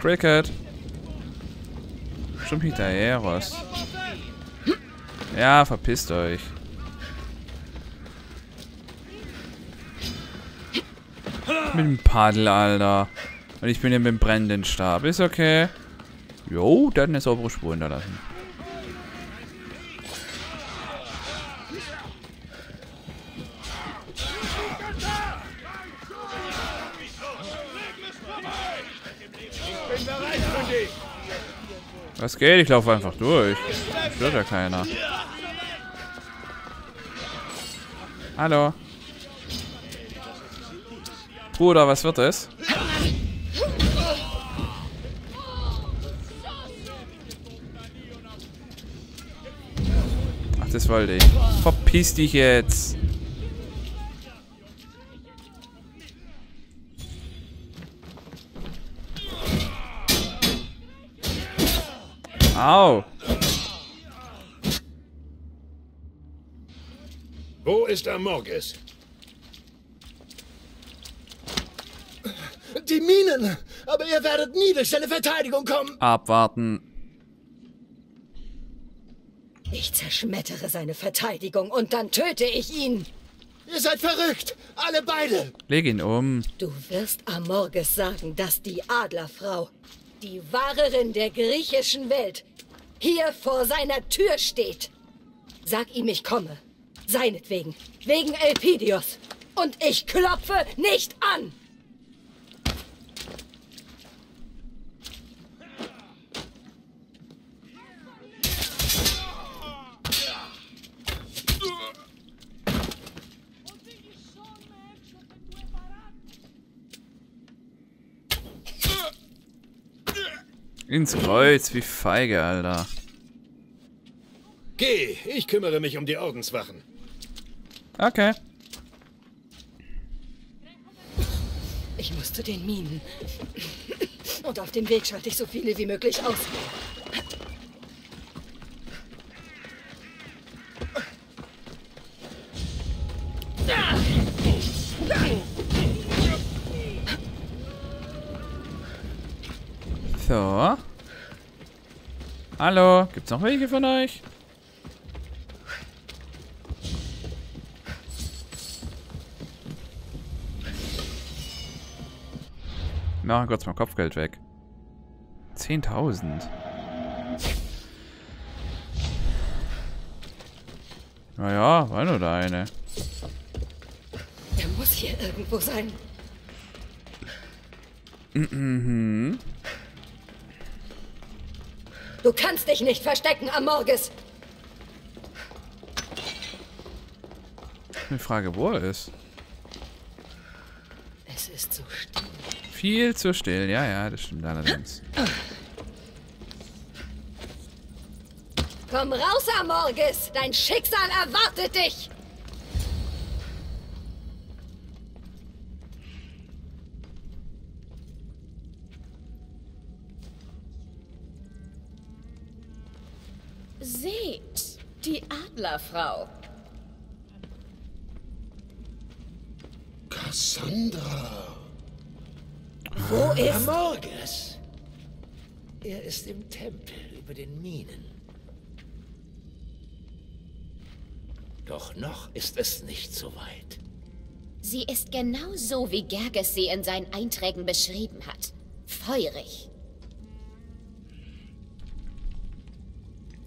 Cricket. Schumpeteros. Ja, verpisst euch. Mit dem Paddel, Alter. Und ich bin hier mit dem brennenden Stab. Ist okay. Jo, der hat eine saubere Spur hinterlassen. Was geht? Ich laufe einfach durch. Stört ja keiner. Hallo. Bruder, was wird es? Ach, das wollte ich. Verpiss dich jetzt. Au. Wo ist Amorges? Die Minen! Aber ihr werdet nie durch seine Verteidigung kommen! Abwarten. Ich zerschmettere seine Verteidigung und dann töte ich ihn. Ihr seid verrückt! Alle beide! Leg ihn um. Du wirst Amorges sagen, dass die Adlerfrau, die Wahrerin der griechischen Welt, hier vor seiner Tür steht. Sag ihm, ich komme. Seinetwegen. Wegen Elpidios. Und ich klopfe nicht an. Ins Kreuz, wie feige, Alter. Geh, ich kümmere mich um die Ordenswachen. Okay. Ich muss zu den Minen. Und auf dem Weg schalte ich so viele wie möglich aus. Hallo, gibt's noch welche von euch? Machen kurz mal Kopfgeld weg. 10.000. Naja, war nur der eine. Er muss hier irgendwo sein. Mhm. Du kannst dich nicht verstecken, Amorges. Eine Frage, wo er ist. Es ist so still. Viel zu still. Ja, ja, das stimmt allerdings. Komm raus, Amorges! Dein Schicksal erwartet dich! Adlerfrau. Cassandra! Wo ist... Amorges! Er ist im Tempel über den Minen. Doch noch ist es nicht so weit. Sie ist genau so, wie Gerges sie in seinen Einträgen beschrieben hat. Feurig.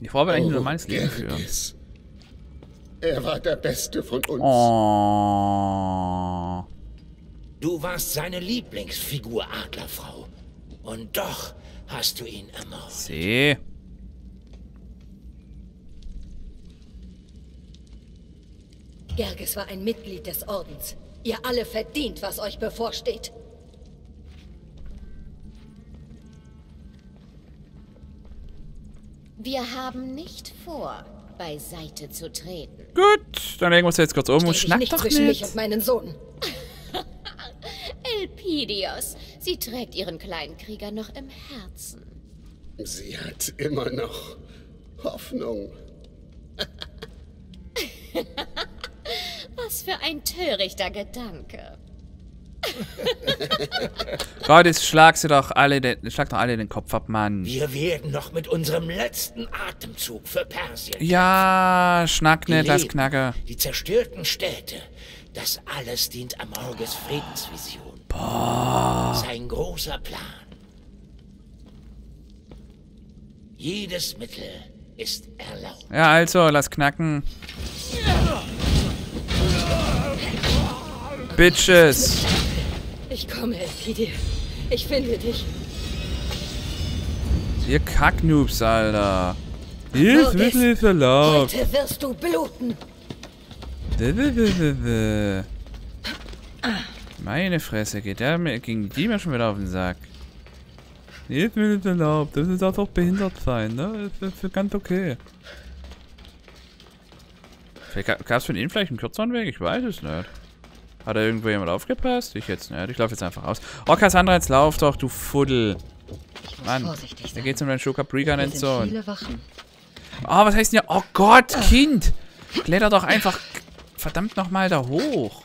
Die Frau will eigentlich nur meines Leben führen. Er war der Beste von uns. Oh. Du warst seine Lieblingsfigur, Adlerfrau. Und doch hast du ihn ermordet. See. Gerges war ein Mitglied des Ordens. Ihr alle verdient, was euch bevorsteht. Wir haben nicht vor, beiseite zu treten. Gut, dann legen wir uns jetzt kurz um und schnack nicht doch zwischen mich nicht. und meinen Sohn. Elpidios, sie trägt ihren kleinen Krieger noch im Herzen. Sie hat immer noch Hoffnung. Was für ein törichter Gedanke. Gott, jetzt schlag sie doch alle, den, schlag doch alle den Kopf ab, Mann. Wir werden noch mit unserem letzten Atemzug für Persien. Ja, schnack nicht, lass Leben, knacke. Die zerstörten Städte. Das alles dient Amorges Friedensvision. Sein großer Plan. Jedes Mittel ist erlaubt. Ja, also, lass knacken. Bitches. Ich komme, Elfidie. Ich finde dich. Ihr Kacknoobs, Alter. Hilf, ist erlaubt. Heute wirst du bluten. Meine Fresse, geht der mir, ging die mir schon wieder auf den Sack. Hilf mir nicht erlaubt, das ist auch doch behindert sein, ne? Das ist ganz okay. Gab es von Ihnen vielleicht einen kürzeren Weg? Ich weiß es nicht. Hat da irgendwo jemand aufgepasst? Ich jetzt nicht. Ich laufe jetzt einfach aus. Oh, Cassandra, jetzt lauf doch, du Fuddel. Mann, da geht's um deinen Entzone. viele Wachen. Oh, was heißt denn hier? Oh Gott, Kind! Kletter doch einfach verdammt nochmal da hoch.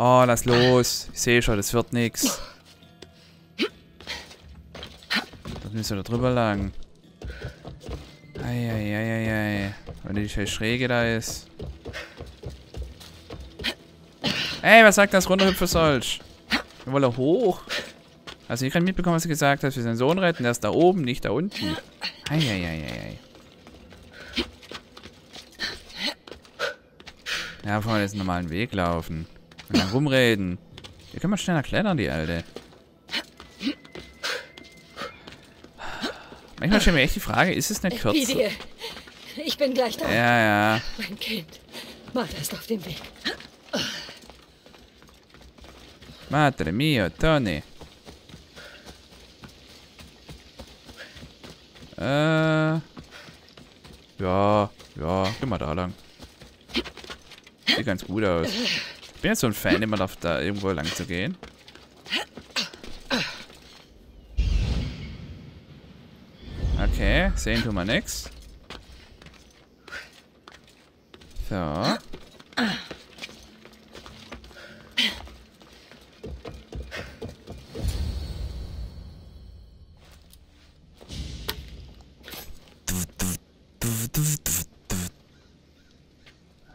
Oh, lass los. Ich sehe schon, das wird nix. Das müssen wir da drüber lang. Eieieiei. Wenn die scheiß Schräge da ist. Ey, was sagt das runterhüpfen sollst? Wir wollen hoch. Du nicht gerade mitbekommen, was du gesagt hast? Wir seinen Sohn retten, der ist da oben, nicht da unten. Eieieiei. Ja, vorher jetzt einen normalen Weg laufen. Und dann rumreden. Hier können wir schneller klettern, die Alte. Manchmal stellt mir echt die Frage, ist es eine Kürze? Elfidie. Ich bin gleich da. Ja, ja. Mein Kind. Martha ist auf dem Weg. Madre mio, Tony. Äh. Ja, ja, geh mal da lang. Sieht ganz gut aus. Ich bin jetzt so ein Fan, immer da, da irgendwo lang zu gehen. Sehen tun wir nix. So.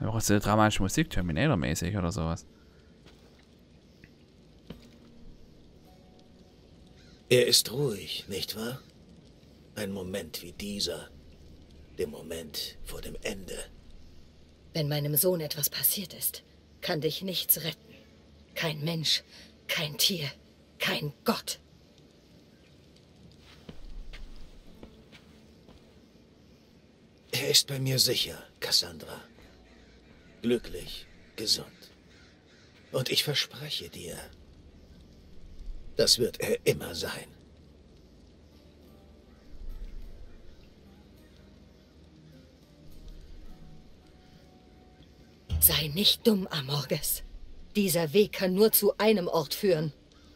Auch so dramatische Musik, Terminator-mäßig oder sowas. Er ist ruhig, nicht wahr? Ein Moment wie dieser. Der Moment vor dem Ende. Wenn meinem Sohn etwas passiert ist, kann dich nichts retten. Kein Mensch, kein Tier, kein Gott. Er ist bei mir sicher, Cassandra. Glücklich, gesund. Und ich verspreche dir, das wird er immer sein. Sei nicht dumm, Amorges. Dieser Weg kann nur zu einem Ort führen.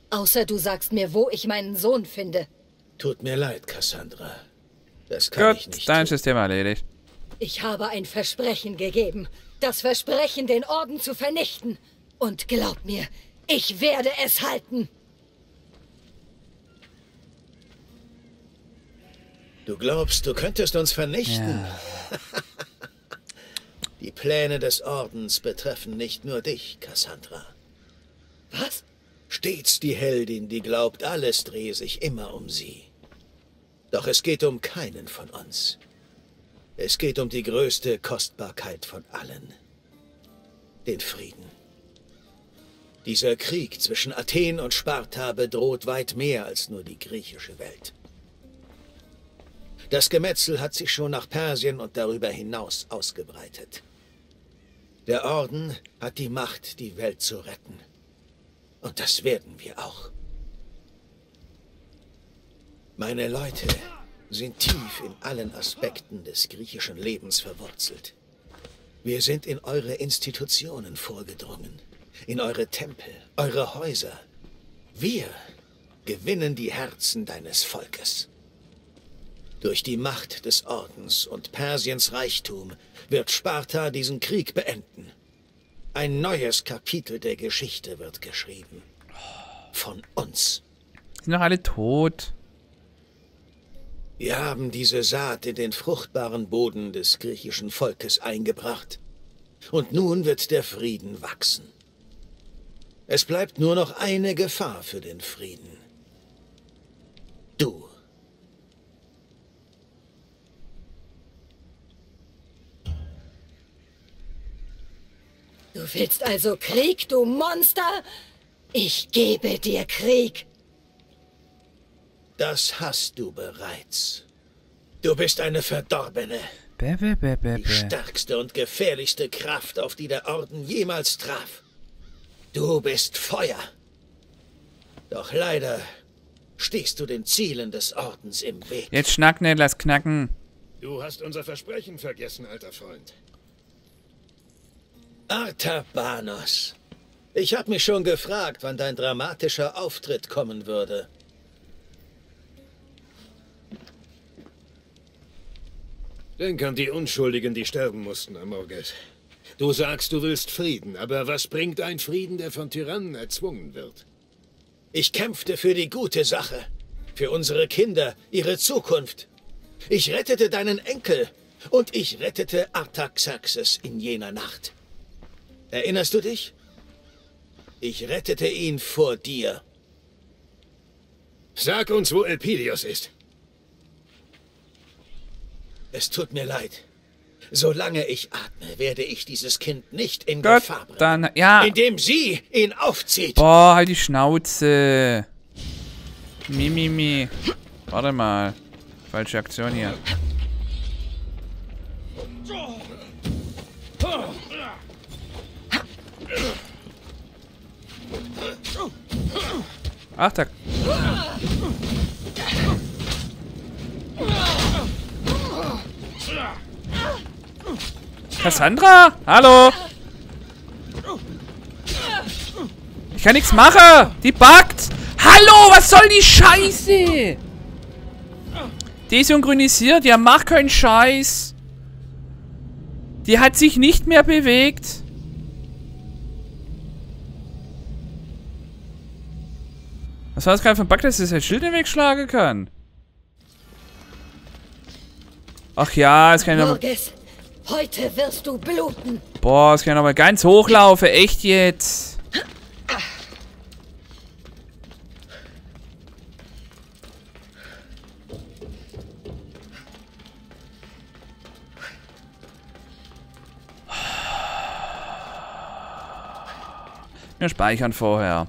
Außer du sagst mir, wo ich meinen Sohn finde. Tut mir leid, Cassandra. Das kann ich Gut, nicht dann tun. Thema erledigt. Ich habe ein Versprechen gegeben. Das Versprechen, den Orden zu vernichten. Und glaub mir, ich werde es halten. Du glaubst, du könntest uns vernichten? Die Pläne des Ordens betreffen nicht nur dich, Cassandra. Was? Stets die Heldin, die glaubt, alles drehe sich immer um sie. Doch es geht um keinen von uns. Es geht um die größte Kostbarkeit von allen. Den Frieden. Dieser Krieg zwischen Athen und Sparta bedroht weit mehr als nur die griechische Welt. Das Gemetzel hat sich schon nach Persien und darüber hinaus ausgebreitet. Der Orden hat die Macht, die Welt zu retten. Und das werden wir auch. Meine Leute sind tief in allen Aspekten des griechischen Lebens verwurzelt. Wir sind in eure Institutionen vorgedrungen, in eure Tempel, eure Häuser. Wir gewinnen die Herzen deines Volkes. Durch die Macht des Ordens und Persiens Reichtum wird Sparta diesen Krieg beenden. Ein neues Kapitel der Geschichte wird geschrieben. Von uns. Sind doch alle tot. Wir haben diese Saat in den fruchtbaren Boden des griechischen Volkes eingebracht. Und nun wird der Frieden wachsen. Es bleibt nur noch eine Gefahr für den Frieden. Du. Du willst also Krieg, du Monster? Ich gebe dir Krieg. Das hast du bereits. Du bist eine Verdorbene. Bäh, bäh, bäh, Die stärkste und gefährlichste Kraft, auf die der Orden jemals traf. Du bist Feuer. Doch leider stehst du den Zielen des Ordens im Weg. Jetzt schnack nicht, lass knacken. Du hast unser Versprechen vergessen, alter Freund. Artabanos. Ich habe mich schon gefragt, wann dein dramatischer Auftritt kommen würde. Denk an die Unschuldigen, die sterben mussten, Amorges. Du sagst, du willst Frieden, aber was bringt ein Frieden, der von Tyrannen erzwungen wird? Ich kämpfte für die gute Sache. Für unsere Kinder, ihre Zukunft. Ich rettete deinen Enkel. Und ich rettete Artaxerxes in jener Nacht. Erinnerst du dich? Ich rettete ihn vor dir. Sag uns, wo Elpidios ist. Es tut mir leid. Solange ich atme, werde ich dieses Kind nicht in Gott, Gefahr bringen. dann, ja. Indem sie ihn aufzieht. Boah, halt die Schnauze. Mi, mi, mi. Warte mal. Falsche Aktion hier. Ach, da. Cassandra? Hallo? Ich kann nichts machen. Die buggt. Hallo, was soll die Scheiße? Desynchronisiert. Ja, mach keinen Scheiß. Die hat sich nicht mehr bewegt. Was war das gerade für ein Bug, dass das Schild nicht wegschlagen kann? Ach ja, es kann ja... Morges, heute wirst du bluten. Boah, es kann aber ganz hochlaufen. Echt jetzt. Wir speichern vorher.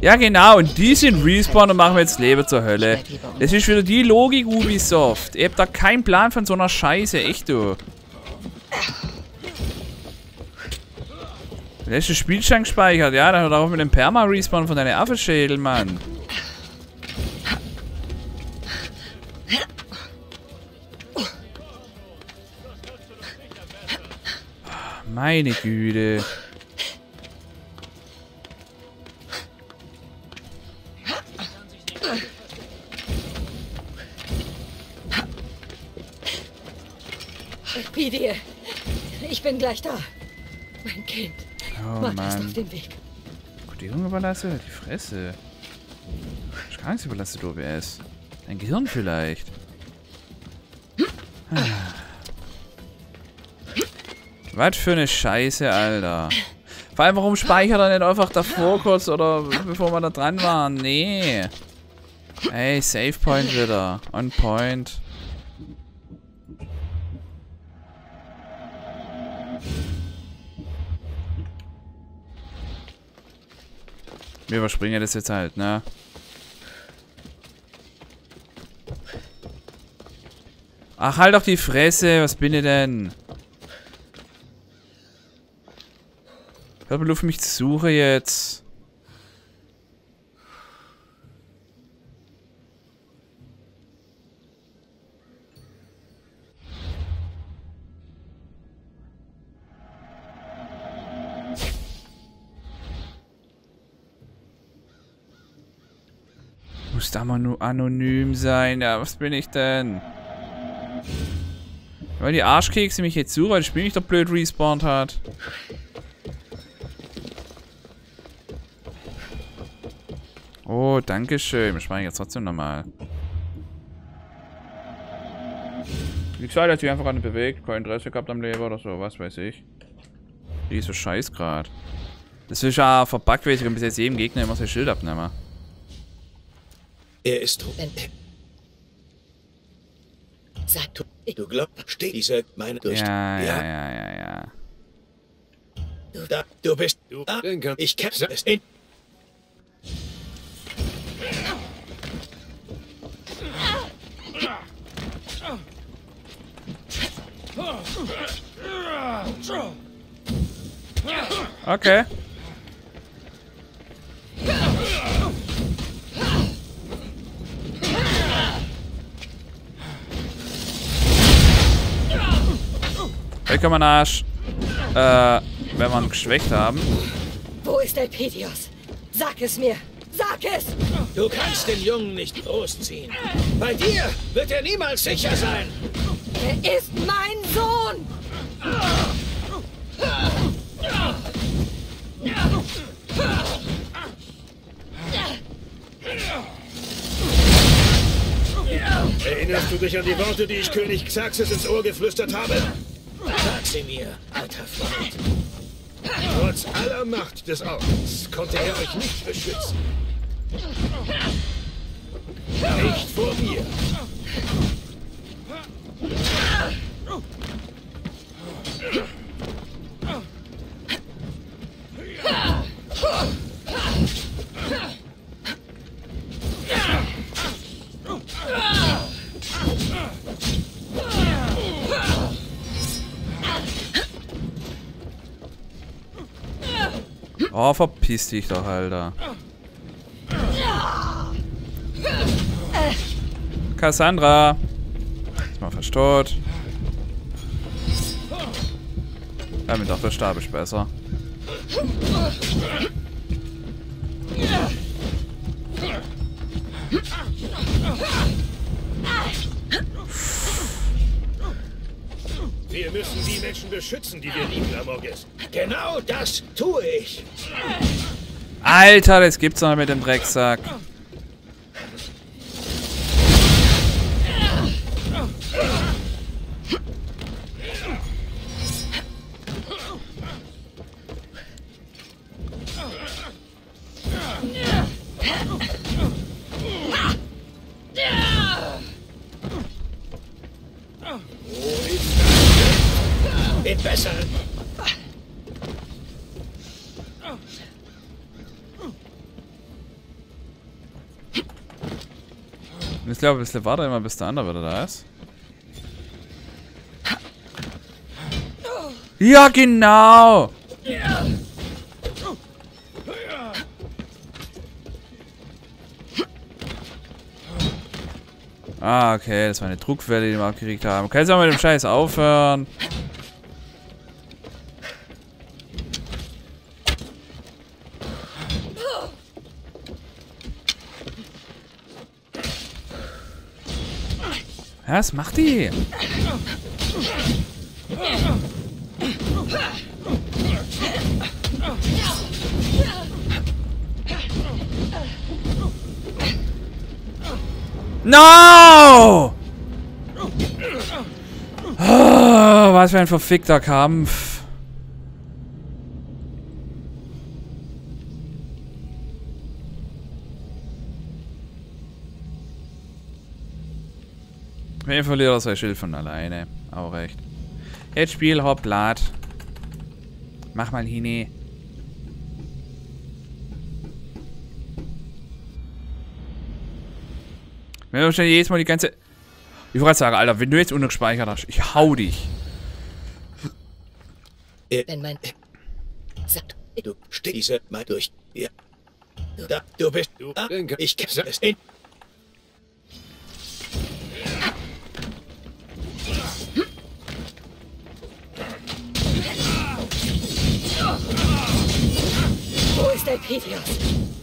Ja, genau. Und die sind Respawn und machen wir jetzt Leben zur Hölle. Das ist wieder die Logik Ubisoft. Ihr habt da keinen Plan von so einer Scheiße. Echt, du. Der letzte Spielstand gespeichert. Ja, dann hört auch mit dem Perma-Respawn von deinen Affenschädel, Mann. Meine Güte. Gleich da. Mein Kind. Oh, Mach erst Mann. auf den Weg. Kodierung überlasse? Die Fresse. Ich kann nichts überlasse, du OBS. Dein Gehirn vielleicht. Ah. Was für eine Scheiße, Alter. Vor allem, warum speichert er nicht einfach davor kurz oder bevor wir da dran waren? Nee. Ey, Save Point wieder. On Point. Wir überspringen das jetzt halt, ne? Ach, halt doch die Fresse. Was bin ich denn? Hör auf mich zu suchen jetzt. Muss da mal nur anonym sein. Ja, was bin ich denn? Weil die Arschkekse mich jetzt suchen, weil das Spiel mich doch blöd respawned hat. Oh, danke schön. Ich mache jetzt trotzdem nochmal. Die Zeit hat sich einfach nicht bewegt. Kein Interesse gehabt am Leben oder so. Was weiß ich. Die ist so scheiß grad. Das ist ja verbuggt, weil ich bis jetzt jedem Gegner immer sein Schild abnehme. Er ist tot. Sag du, Du glaubst, steht diese meine durch. Ja, ja, ja, ja, ja. Du, da, du bist. Du, ah, ich kenne es in. Okay. Willkommen Arsch. Äh, wenn wir ihn geschwächt haben. wo ist Elpidios? Sag es mir! Sag es! Du kannst den Jungen nicht großziehen. Bei dir wird er niemals sicher sein. Er ist mein Sohn! Erinnerst du dich an die Worte, die ich König Xerxes ins Ohr geflüstert habe? Mir, alter Freund. Trotz aller Macht des Ordens konnte er euch nicht beschützen. Nicht vor mir. Oh, verpiss dich doch, Alter. Cassandra. Ist mal verstaut. Ja, mir doch der Stab ist besser. Wir müssen die Menschen beschützen, die wir lieben, Amorges. Genau das tue ich. Alter, das gibt's noch mit dem Drecksack. Besseren. Ich glaube, wir warten immer, bis der andere wieder da ist. Ja, genau! Ah, okay, das war eine Druckwelle, die wir abgekriegt haben. Kannst du mal mit dem Scheiß aufhören? Was macht die? No! Oh, was für ein verfickter Kampf. Wer verliert er sein Schild von alleine? Auch recht. Jetzt Spiel, hopplat. Mach mal hine. Wenn du schon jedes Mal die ganze... Ich wollte sagen, Alter, wenn du jetzt untergespeichert hast, ich hau dich. Wenn mein... Sag du, Du stehst mal durch. Ja. Du, da, du bist. Du, ah, kann- ich kenne es in. Wo ist Elpidios?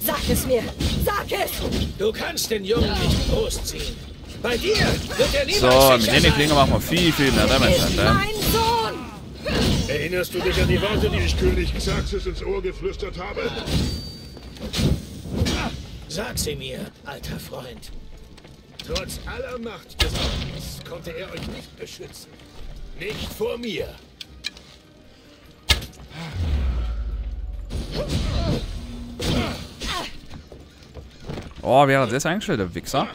Sag es mir! Sag es! Du kannst den Jungen nicht großziehen. Bei dir wird er niemals So, mit den sein. Klinge machen wir viel, viel mehr Damage an, ne? mein Sohn! Erinnerst du dich an die Worte, die ich König Xerxes ins Ohr geflüstert habe? Sag sie mir, alter Freund. Trotz aller Macht des Ordens konnte er euch nicht beschützen. Nicht vor mir. Oh, wie hat das eingestellt, der Wichser?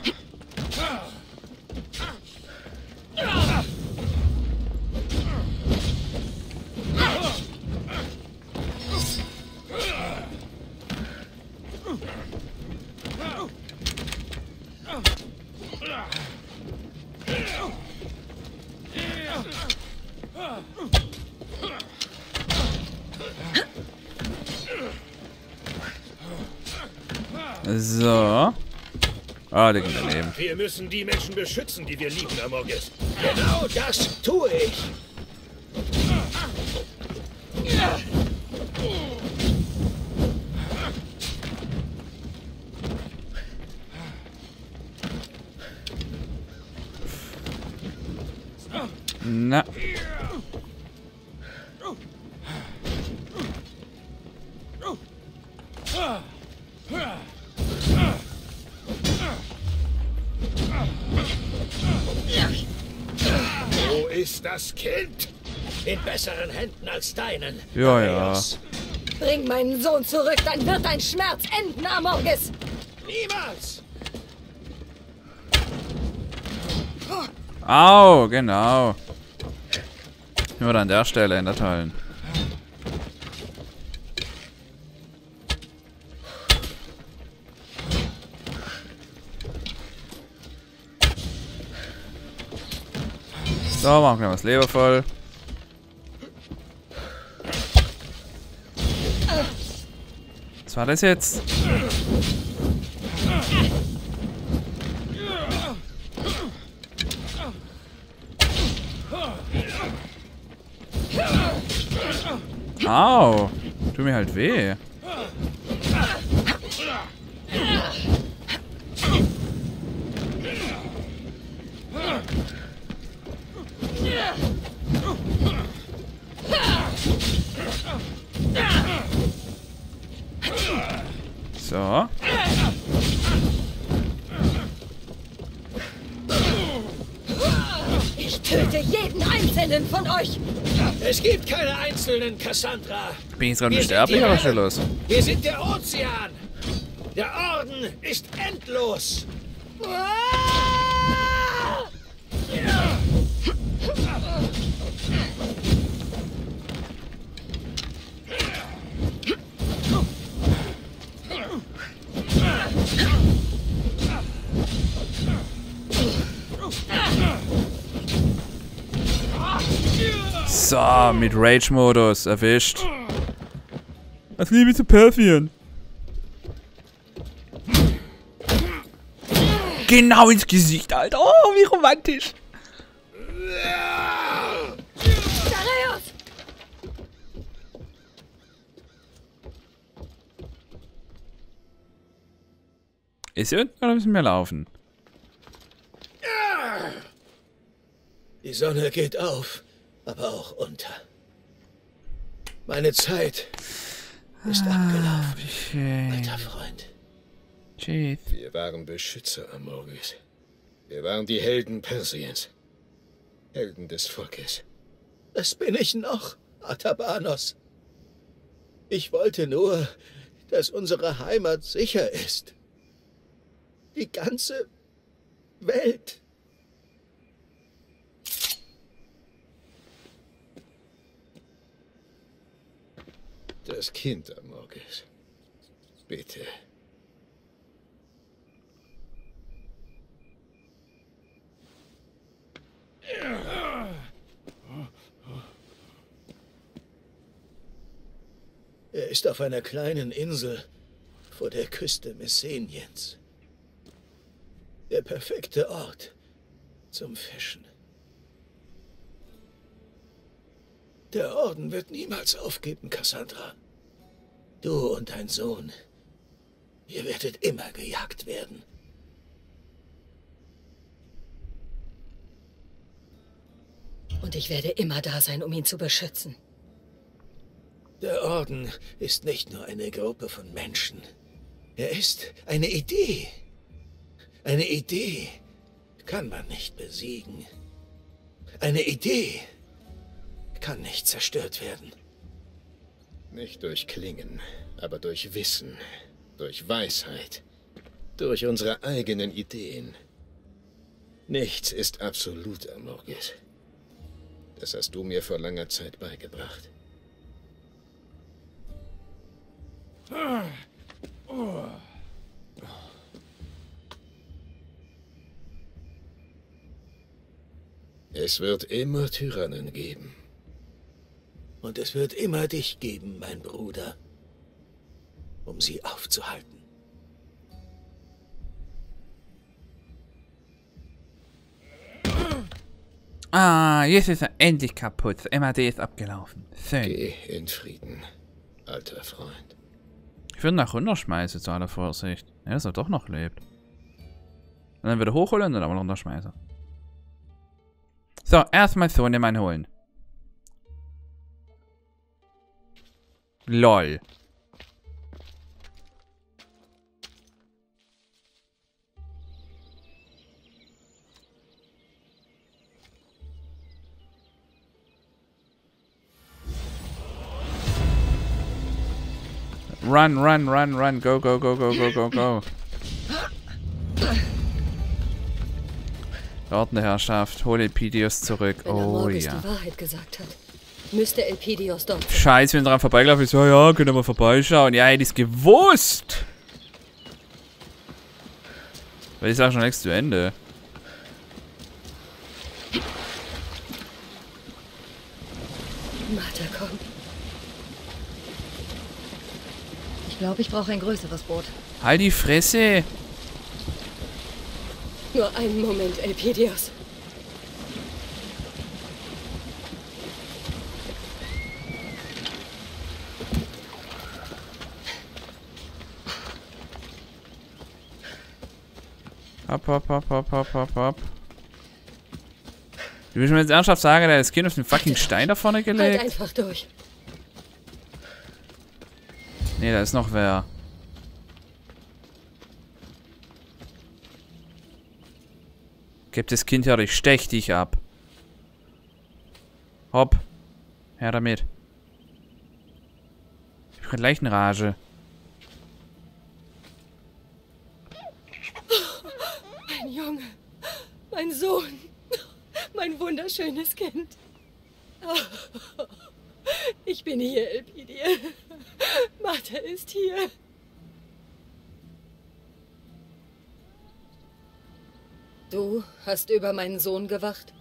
Wir müssen die Menschen beschützen, die wir lieben, Amorges. Genau das tue ich. Das Kind? In besseren Händen als deinen. Ja, ja. Bring meinen Sohn zurück, dann wird dein Schmerz enden, Amorges! Niemals! Au, genau. Nur an der Stelle in der tollen. So, machen wir das Leber voll. Was war das jetzt? Au, tut mir halt weh. Von euch! Es gibt keine einzelnen Cassandra. Bin ich jetzt gerade unsterblich oder was ist hier los? Wir sind der Ozean. Der Orden ist endlos. Mit Rage-Modus erwischt. Was liebe zu passieren? Genau ins Gesicht, Alter. Oh, wie romantisch. Ist hier unten oder müssen wir laufen? Die Sonne geht auf, aber auch unter. Meine Zeit ist abgelaufen, Schön. alter Freund. Tschüss. Wir waren Beschützer, Amorges. Wir waren die Helden Persiens. Helden des Volkes. Das bin ich noch, Atabanos. Ich wollte nur, dass unsere Heimat sicher ist. Die ganze Welt. Das Kind, Amorges. Bitte. Er ist auf einer kleinen Insel vor der Küste Messeniens. Der perfekte Ort zum Fischen. Der Orden wird niemals aufgeben, Cassandra. Du und dein Sohn. Ihr werdet immer gejagt werden. Und ich werde immer da sein, um ihn zu beschützen. Der Orden ist nicht nur eine Gruppe von Menschen. Er ist eine Idee. Eine Idee kann man nicht besiegen. Eine Idee kann nicht zerstört werden. Nicht durch Klingen, aber durch Wissen, durch Weisheit, durch unsere eigenen Ideen. Nichts ist absolut, Amorgis. Das hast du mir vor langer Zeit beigebracht. Es wird immer Tyrannen geben. Und es wird immer dich geben, mein Bruder, um sie aufzuhalten. Ah, jetzt ist er endlich kaputt. MAD ist abgelaufen. Schön. Geh in Frieden, alter Freund. Ich würde ihn nach runterschmeißen, zu aller Vorsicht. Ja, dass er doch noch lebt. Und dann wieder hochholen und dann aber runterschmeißen. So, erstmal Sohnemann holen. LOL. Run, run, run, run. Go, go, go, go, go, go, go. Ordne Herrschaft, hole Epidios zurück. Wenn Oh Amorges ja. die Wahrheit gesagt hat, müsste Elpidios dort sein. Scheiße, wenn dran vorbeigelaufen ist. Ja, ja, können wir vorbeischauen. Ja, hätte ich's gewusst. Weil ich sag schon längst zu Ende. Martha, komm. Ich glaube, ich brauche ein größeres Boot. Halt die Fresse. Nur einen Moment, Elpidios. Hopp, hopp, hopp, hopp, hopp, hopp, hopp. Du willst mir jetzt ernsthaft sagen, der hat das Kind auf den fucking Stein da vorne Halt gelegt? einfach durch. Nee, da ist noch wer. Gib das Kind her, ich stech dich ab. Hopp. Her damit. Ich bin Leichenrage. Mein Mein Sohn. Mein wunderschönes Kind. Ich bin hier, Elpidie. Martha ist hier. Du hast über meinen Sohn gewacht?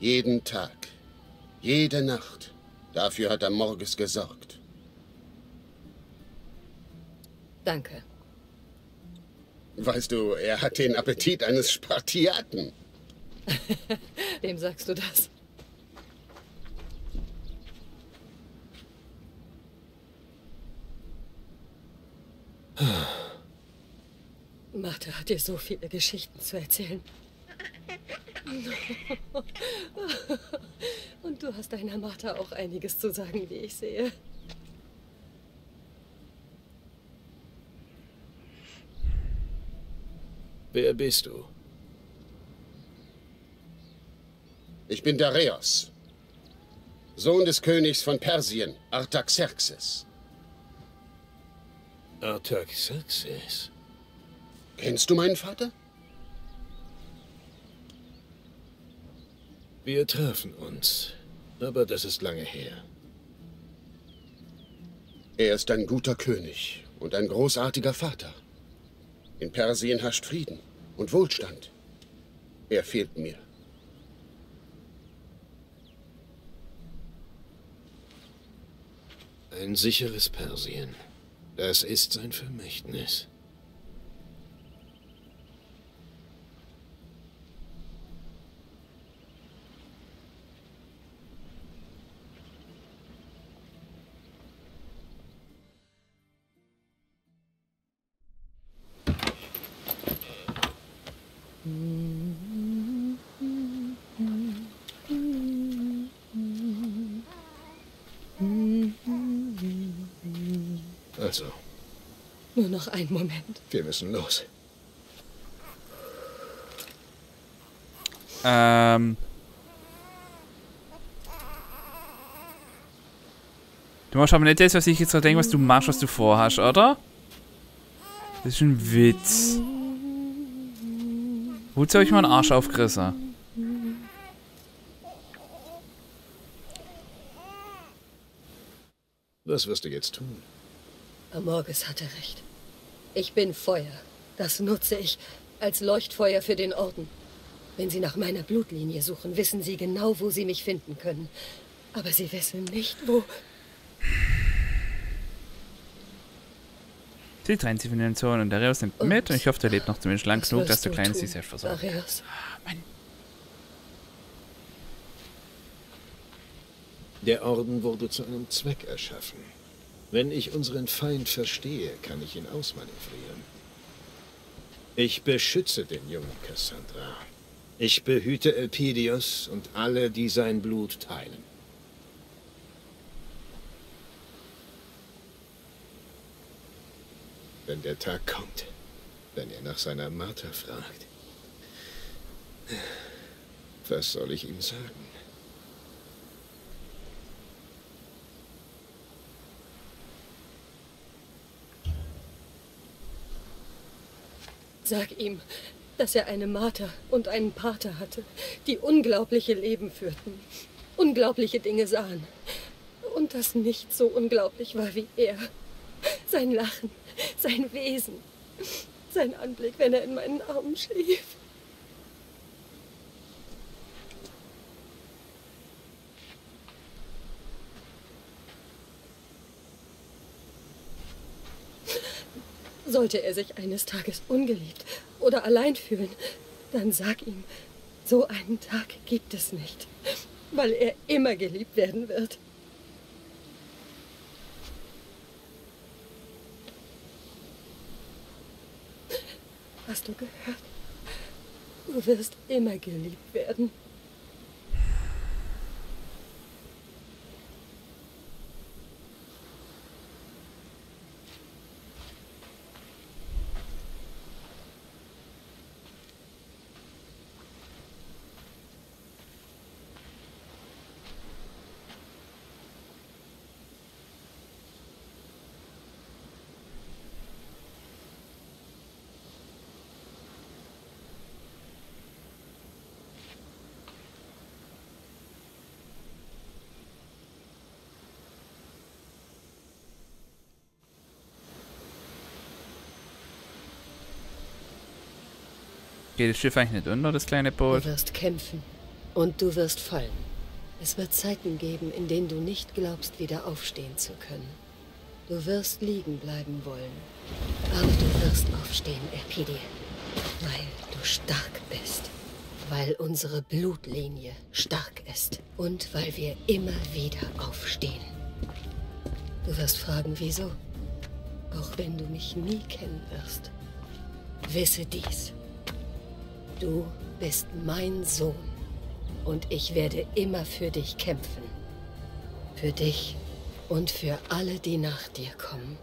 Jeden Tag. Jede Nacht. Dafür hat er Morges gesorgt. Danke. Weißt du, er hat den Appetit eines Spartiaten. Wem sagst du das? Martha hat dir so viele Geschichten zu erzählen. Und du hast deiner Martha auch einiges zu sagen, wie ich sehe. Wer bist du? Ich bin Dareios, Sohn des Königs von Persien, Artaxerxes. Artaxerxes. Kennst du meinen Vater? Wir trafen uns, aber das ist lange her. Er ist ein guter König und ein großartiger Vater. In Persien herrscht Frieden und Wohlstand. Er fehlt mir. Ein sicheres Persien. Das ist sein Vermächtnis. Nur noch einen Moment. wir müssen los. Ähm. Du machst aber nicht das, was ich jetzt so denke, was du machst, was du vorhast, oder? Das ist ein Witz. Wozu habe ich meinen Arsch aufgerissen? Was wirst du jetzt tun? Amorges hatte recht. Ich bin Feuer. Das nutze ich als Leuchtfeuer für den Orden. Wenn Sie nach meiner Blutlinie suchen, wissen Sie genau, wo Sie mich finden können. Aber Sie wissen nicht, wo... Sie trennt sich von den Zonen und Darius nimmt Und mit und ich hoffe, der lebt noch zumindest lang genug, dass der du Kleine sich selbst versorgt. Darius? Der Orden wurde zu einem Zweck erschaffen. Wenn ich unseren Feind verstehe, kann ich ihn ausmanövrieren. Ich beschütze den jungen Cassandra. Ich behüte Elpidius und alle, die sein Blut teilen. Wenn der Tag kommt, wenn er nach seiner Martha fragt, was soll ich ihm sagen? Sag ihm, dass er eine Martha und einen Pater hatte, die unglaubliche Leben führten, unglaubliche Dinge sahen. Und das nicht so unglaublich war wie er. Sein Lachen, sein Wesen, sein Anblick, wenn er in meinen Armen schlief. Sollte er sich eines Tages ungeliebt oder allein fühlen, dann sag ihm, so einen Tag gibt es nicht, weil er immer geliebt werden wird. Hast du gehört? Du wirst immer geliebt werden. Geht das Schiff eigentlich nicht unter, das kleine Du Boot? wirst kämpfen und du wirst fallen. Es wird Zeiten geben, in denen du nicht glaubst, wieder aufstehen zu können. Du wirst liegen bleiben wollen. Aber du wirst aufstehen, Erpidie. Weil du stark bist. Weil unsere Blutlinie stark ist. Und weil wir immer wieder aufstehen. Du wirst fragen, wieso? Auch wenn du mich nie kennen wirst. Wisse dies. Du bist mein Sohn und ich werde immer für dich kämpfen. Für dich und für alle, die nach dir kommen.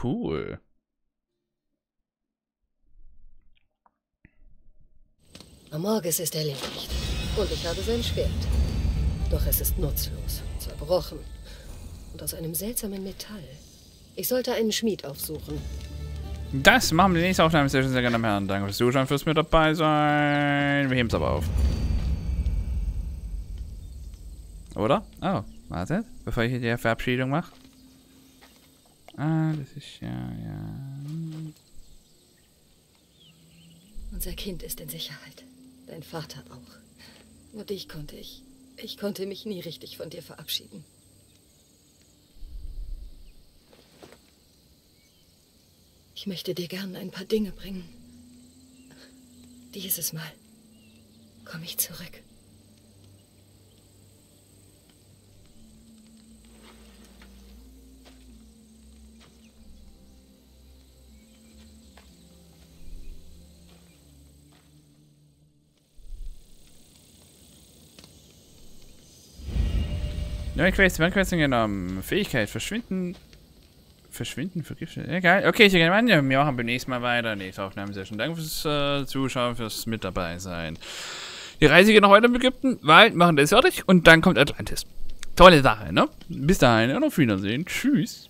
Cool. Amorges ist erledigt und ich habe sein Schwert. Doch es ist nutzlos, zerbrochen und aus einem seltsamen Metall. Ich sollte einen Schmied aufsuchen. Das machen wir die nächste Aufnahme, sehr sehr gerne, Herren. Danke fürs Zuschauen, fürs mit dabei sein. Wir heben es aber auf. Oder? Oh, wartet, bevor ich hier die Verabschiedung mache. Ah, das ist ja, ja. Unser Kind ist in Sicherheit. Dein Vater auch. Nur dich konnte ich. Ich konnte mich nie richtig von dir verabschieden. Ich möchte dir gern ein paar Dinge bringen. Dieses Mal komme ich zurück. Neue Quest, Quest genommen. Fähigkeit, verschwinden. Verschwinden, vergiftet. Egal. Okay, ich gehe an. Wir machen beim nächsten Mal weiter. Nächste Aufnahmesession. Danke fürs äh, Zuschauen, fürs mit dabei sein. Die Reise geht noch weiter in Ägypten, weil machen das fertig und dann kommt Atlantis. Tolle Sache, ne? Bis dahin und auf Wiedersehen. Tschüss.